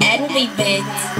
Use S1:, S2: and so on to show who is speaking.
S1: Envy Bits.